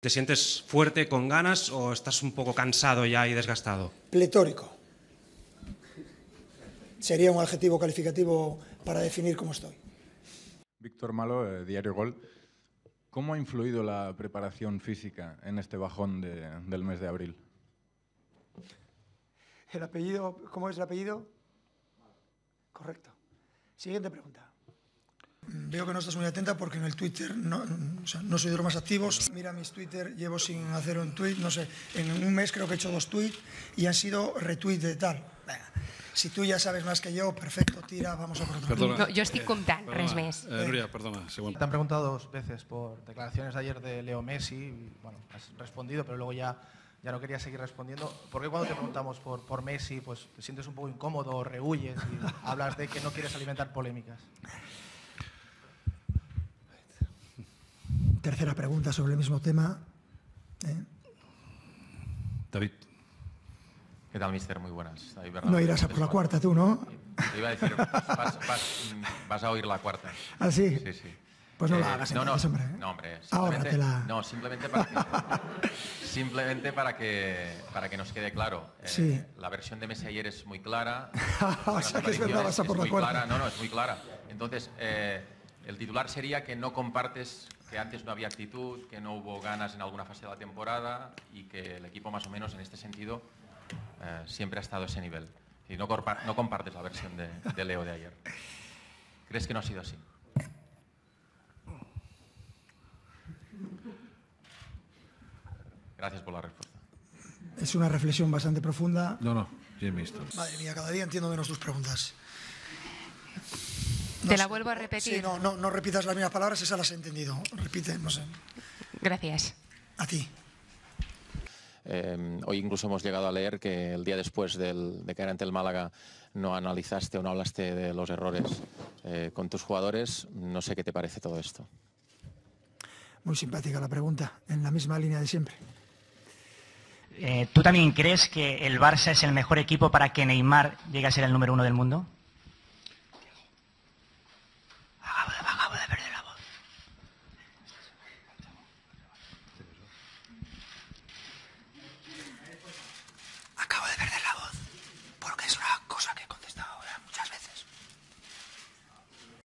¿Te sientes fuerte, con ganas o estás un poco cansado ya y desgastado? Pletórico. Sería un adjetivo calificativo para definir cómo estoy. Víctor Malo, eh, Diario Gol. ¿Cómo ha influido la preparación física en este bajón de, del mes de abril? ¿El apellido? ¿Cómo es el apellido? Correcto. Siguiente pregunta. Veo que no estás muy atenta porque en el Twitter no, o sea, no soy de los más activos. Mira mis Twitter, llevo sin hacer un tweet, no sé, en un mes creo que he hecho dos tweets y han sido retweets de tal. Venga, si tú ya sabes más que yo, perfecto, tira, vamos a por otro. Perdona. No, jo estic comptant, Perdona, res més. eh, Núria, perdona, segon. Te han preguntado dos veces por declaraciones de ayer de Leo Messi. y, bueno, has respondido, pero luego ya, ya no querías seguir respondiendo. ¿Por qué cuando te preguntamos por, por Messi, pues te sientes un poco incómodo o rehuyes y hablas de que no quieres alimentar polémicas? Tercera pregunta sobre el mismo tema. ¿eh? David. ¿Qué tal, mister? Muy buenas. David. No irás a por la cuarta tú, ¿no? Te iba a decir, vas, vas- vas a oír la cuarta. ¿Ah, sí? Sí, sí. Pues no Eh, la hagas no, no, hombre, ¿eh? no, hombre. Ahora simplemente- te la- No, simplemente para que, simplemente para que, para que nos quede claro. Eh, Sí. La versión de Messi ayer es muy clara. O sea, que es verdad, vas a por la muy cuarta. clara. No, no, es muy clara. Entonces, eh, el titular sería que no compartes que antes no había actitud, que no hubo ganas en alguna fase de la temporada y que el equipo más o menos en este sentido eh, siempre ha estado a ese nivel. Y no, corpa- no compartes la versión de, de Leo de ayer. ¿Crees que no ha sido así? Gracias por la respuesta. Es una reflexión bastante profunda. No, no, bien visto. Madre mía, cada día entiendo menos tus preguntas. Te la vuelvo a repetir. Sí, no, no, no repitas las mismas palabras, esas las he entendido. Repite, no sé. Gràcies. A ti. Eh, hoy incluso hemos llegado a leer que el día después del- de caer ante el Málaga no analizaste o no hablaste de los errores eh, con tus jugadores. No sé qué te parece todo esto. Muy simpática la pregunta, en la misma línea de siempre. Eh, ¿Tú también crees que el Barça es el mejor equipo para que Neymar llegue a ser el número uno del mundo?